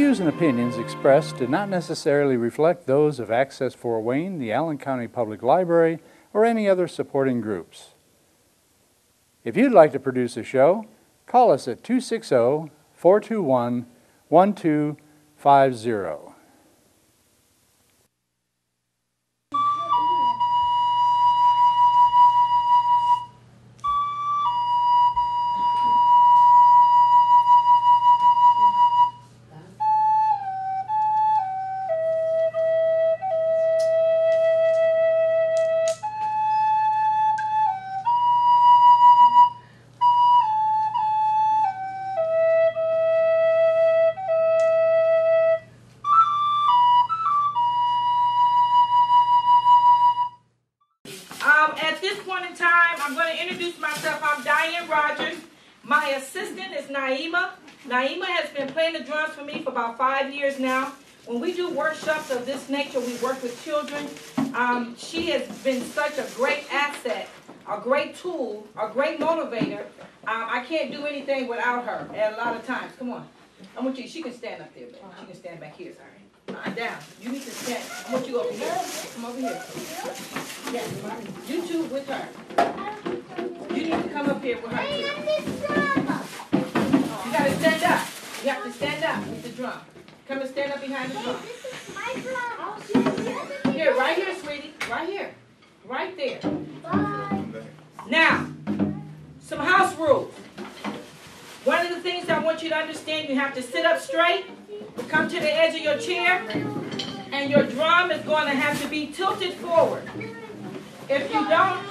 Views and opinions expressed do not necessarily reflect those of Access Fort Wayne, the Allen County Public Library, or any other supporting groups. If you'd like to produce a show, call us at 260 421 1250. Work with children. Um, she has been such a great asset, a great tool, a great motivator. Um, I can't do anything without her at a lot of times. Come on. I want you, she can stand up there, baby. She can stand back here, sorry. Uh, down. You need to stand. I want you over here. Come over here. Yes, you two with her. You need to come up here with her too. You gotta stand up. You have to stand up with the drum. Come and stand up behind the drum. Here, right here, sweetie. Right here. Right there. Bye. Now, some house rules. One of the things I want you to understand, you have to sit up straight, come to the edge of your chair, and your drum is going to have to be tilted forward. If you don't,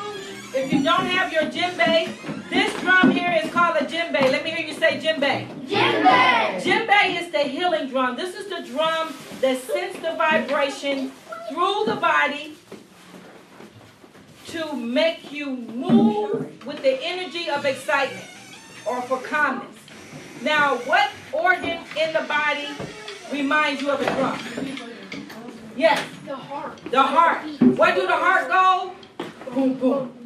if you don't have your djembe, this drum here is called a djembe. Let me hear you say djembe. Djembe! Djembe is the healing drum. This is the drum that sends the vibration through the body to make you move with the energy of excitement or for calmness. Now, what organ in the body reminds you of a drum? Yes, The heart. the heart. Where do the heart go? Boom, boom, boom, boom,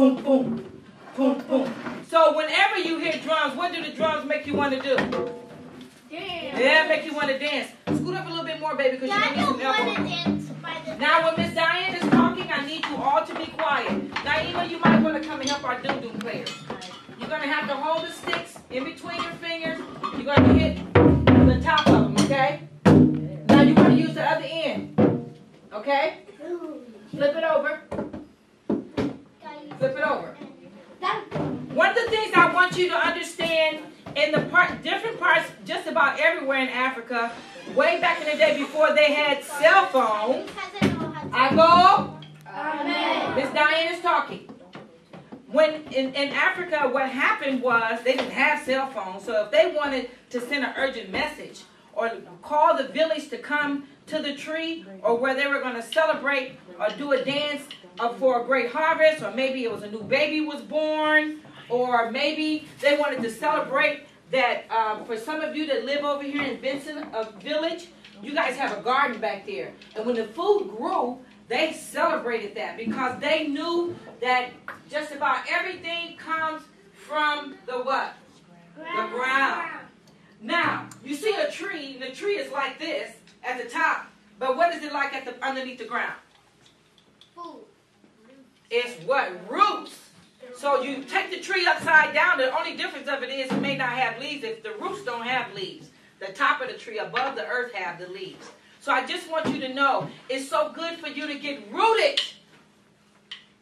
boom, boom, boom, boom. So whenever you hear drums, what do the drums make you want to do? Damn. Yeah, make you want to dance. Scoot up a little bit more, baby, because Yeah, you need some elbow. dance by the Now, when Miss Diane is talking, I need you all to be quiet. Naima, you might want to come and help our doom players. You're going to have to hold the sticks in between your in the part, different parts, just about everywhere in Africa, way back in the day before they had cell phones, I go. Amen. Miss Diane is talking. When in, in Africa, what happened was they didn't have cell phones, so if they wanted to send an urgent message or call the village to come to the tree, or where they were going to celebrate or do a dance uh, for a great harvest, or maybe it was a new baby was born, or maybe they wanted to celebrate that um, for some of you that live over here in Vincent uh, Village, you guys have a garden back there, and when the food grew, they celebrated that because they knew that just about everything comes from the what? The ground. Now, you see a tree, and the tree is like this at the top, but what is it like at the underneath the ground? Food. It's what? Roots. So you take the tree upside down, the only difference of it is it may not have leaves if the roots don't have leaves. The top of the tree above the earth have the leaves. So I just want you to know it's so good for you to get rooted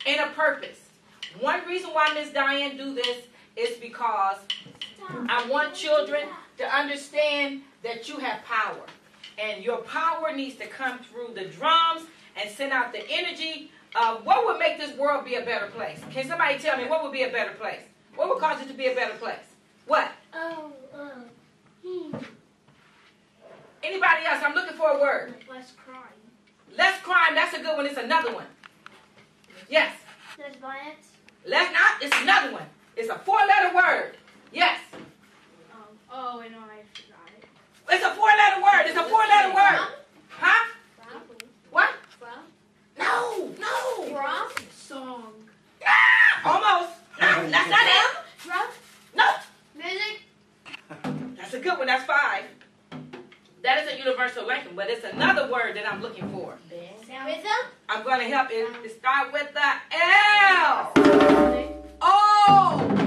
in a purpose. One reason why Miss Diane do this is because I want children to understand that you have power. And your power needs to come through the drums and send out the energy. Uh, what would make this world be a better place? Can somebody tell me what would be a better place? What would cause it to be a better place? What? Oh, uh, hmm. Anybody else? I'm looking for a word. Less crime. Less crime. That's a good one. It's another one. Yes. Less violence. Less not. It's another one. It's a four-letter word. Yes. Um, oh, I know, I forgot it. It's a four-letter word. It's a four-letter word. Huh? No, no. Drop song. Ah, almost. Not, ah, that's not him. Drop. No. Music. That's a good one. That's five. That is a universal language, but it's another word that I'm looking for. Rhythm. I'm going to help it. Start with the L. Oh.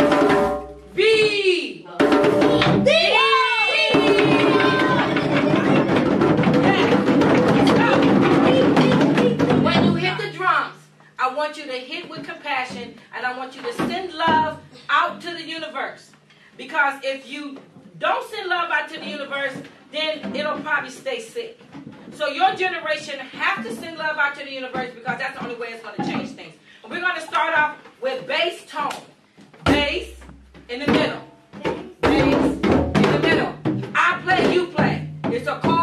I want you to hit with compassion, and I want you to send love out to the universe. Because if you don't send love out to the universe, then it'll probably stay sick. So your generation have to send love out to the universe because that's the only way it's going to change things. And we're going to start off with bass tone. Bass in the middle. Bass in the middle. I play, you play. It's a chord.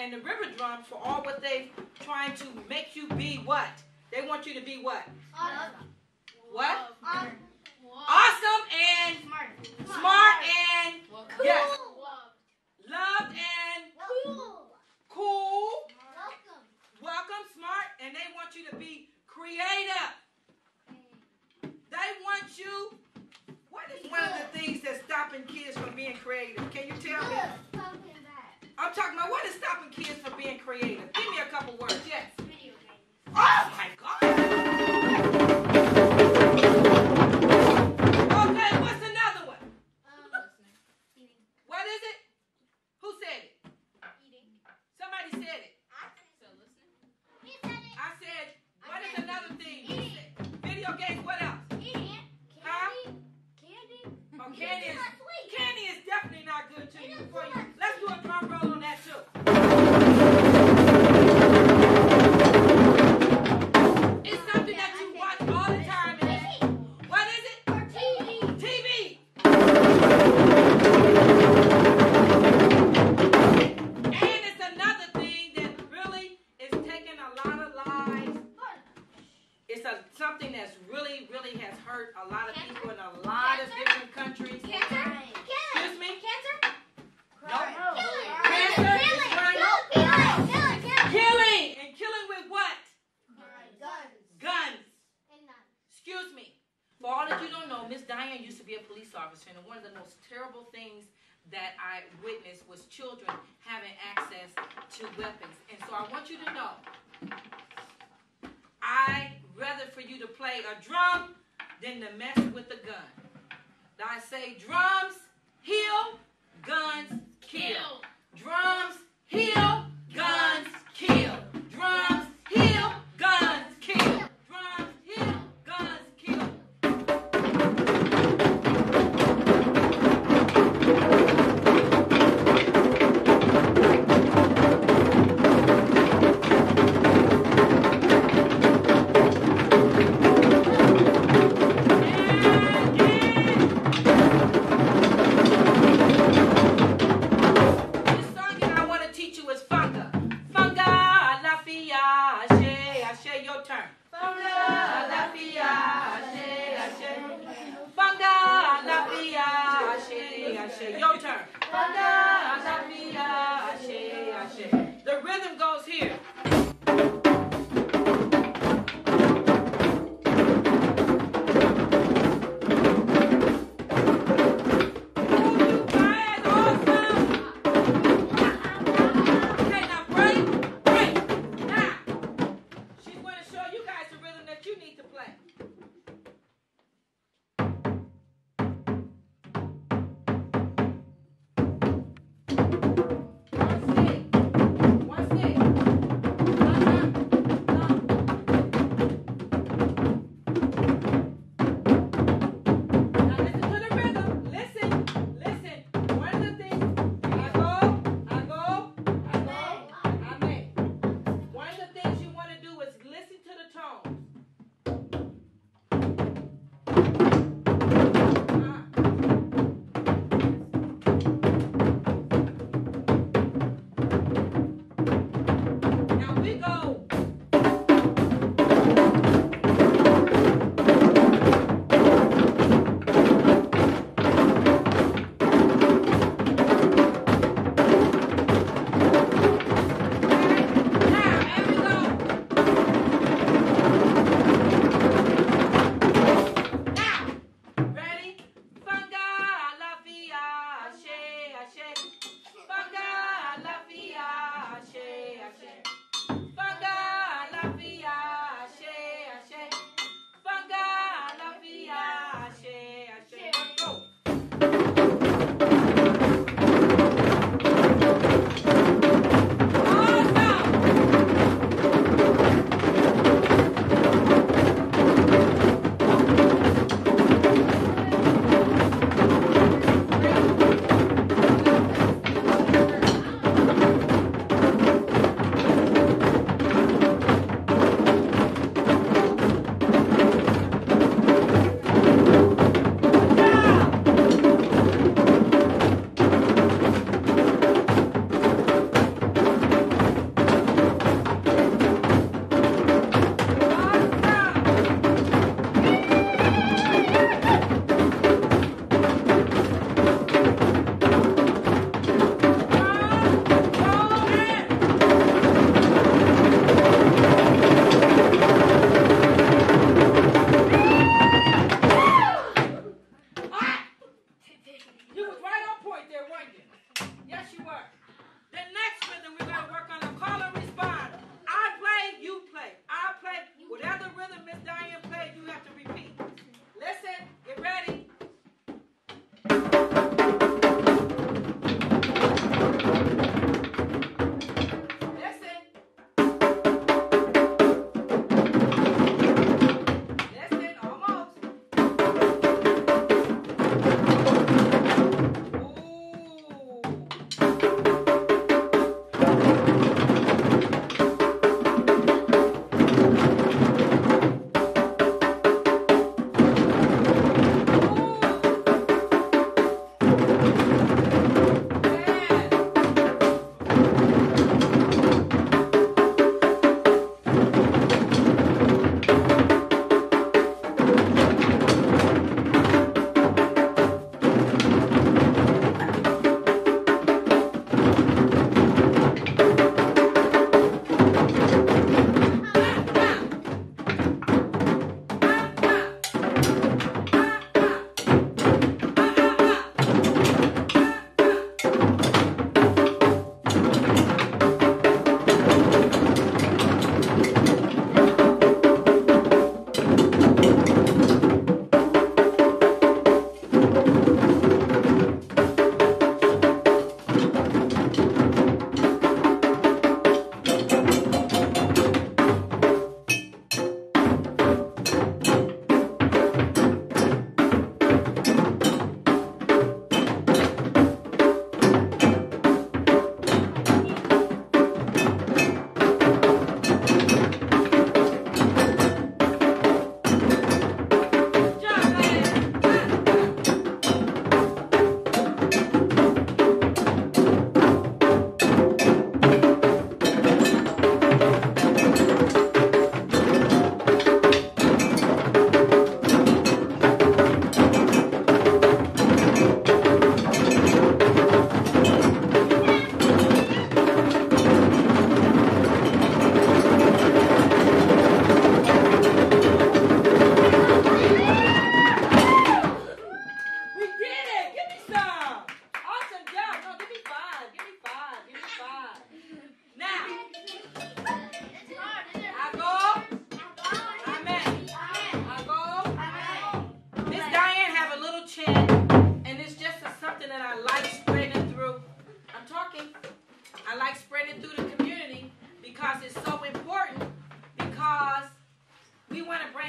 and the river drum for all what they trying to make you be what? They want you to be what? Awesome. What? Awesome, awesome and smart, smart and cool. yes.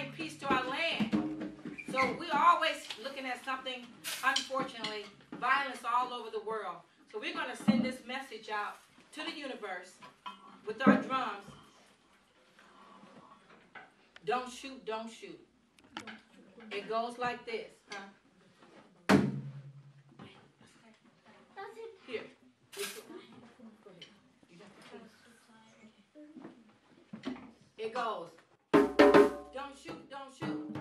bring peace to our land. So we're always looking at something, unfortunately, violence all over the world. So we're going to send this message out to the universe with our drums. Don't shoot, don't shoot. It goes like this, huh? Here. It goes two.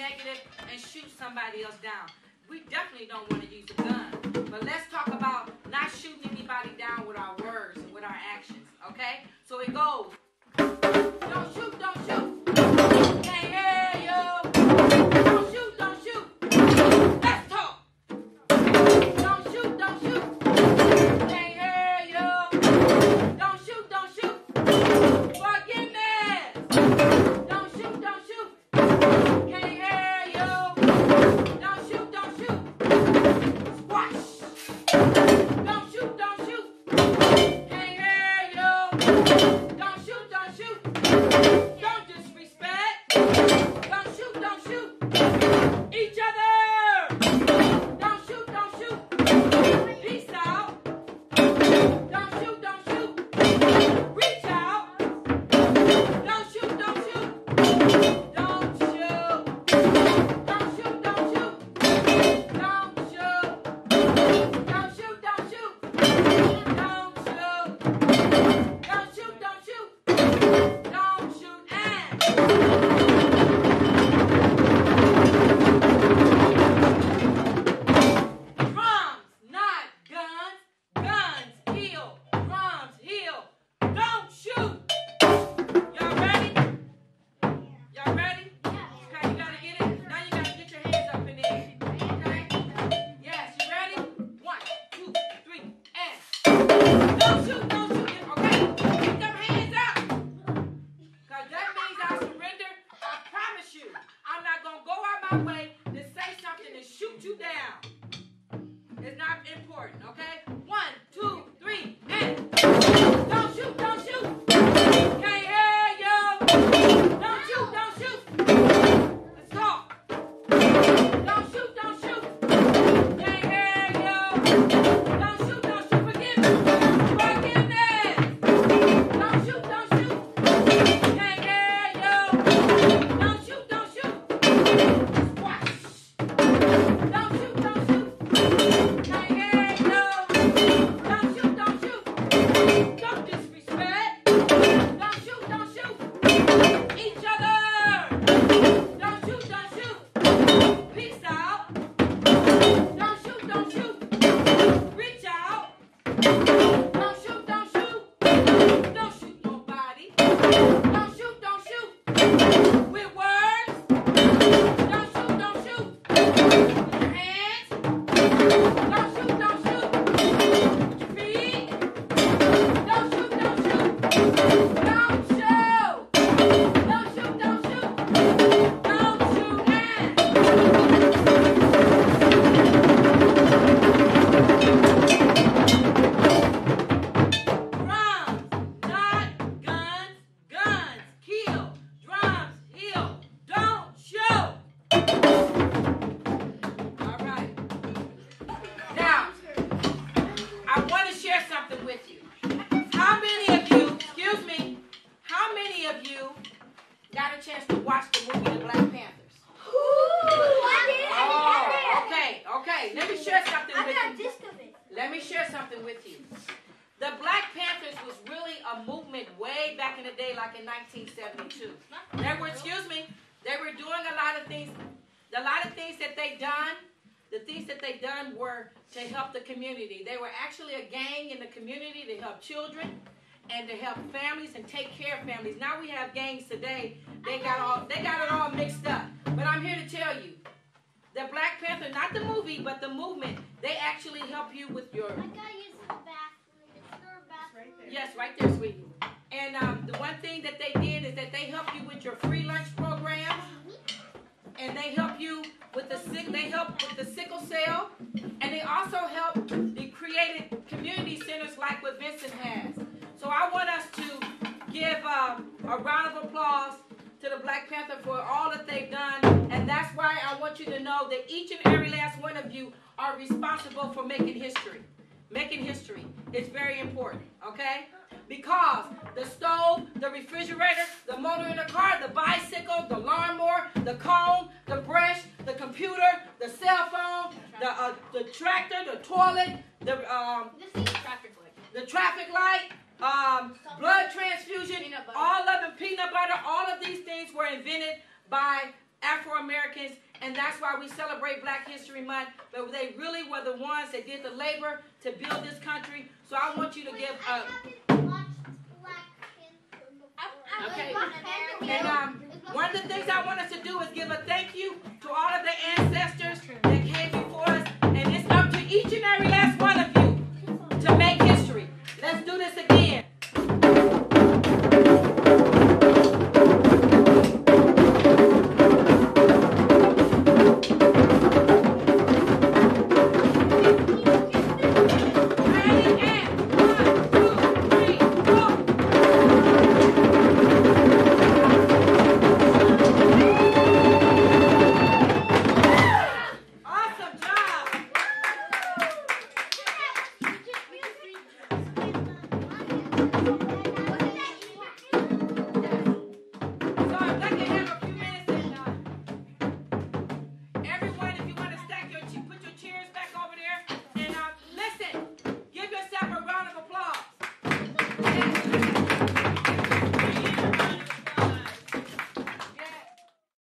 negative and shoot somebody else down. We definitely don't want to use a gun. But let's talk about not shooting anybody down with our words and with our actions, okay? So it goes. Don't shoot, don't shoot. Can't hear you. you down. Something with you. The Black Panthers was really a movement way back in the day, like in 1972. They were, excuse me, they were doing a lot of things. A lot of things that they done, the things that they done were to help the community. They were actually a gang in the community to help children and to help families and take care of families. Now we have gangs today. They got all they got it all mixed up. But I'm here to tell you, the Black Panther, not the movie, but the movement, they actually help you with your I gotta use the bathroom. Is there a bathroom? Yes, right there, sweetie. And um, the one thing that they did is that they help you with your free lunch program, and they help you with the sick. They help with the sickle cell, and they also help. the created community centers like what Vincent has. So I want us to give uh, a round of applause to the Black Panther for all that they've done, that each and every last one of you are responsible for making history. Making history is very important, okay? Because the stove, the refrigerator, the motor in the car, the bicycle, the lawnmower, the comb, the brush, the computer, the cell phone, the uh, the tractor, the toilet, the um, is traffic light. the traffic light, um, blood transfusion, all of them, peanut butter, all of these things were invented by Afro Americans, and that's why we celebrate Black History Month. But they really were the ones that did the labor to build this country. So I want you to Wait, give I a. haven't watched Black Panther before. Okay. And um, one of the things I want us to do is give a thank you to all of the ancestors that came before us, and it's up to each and every last one of you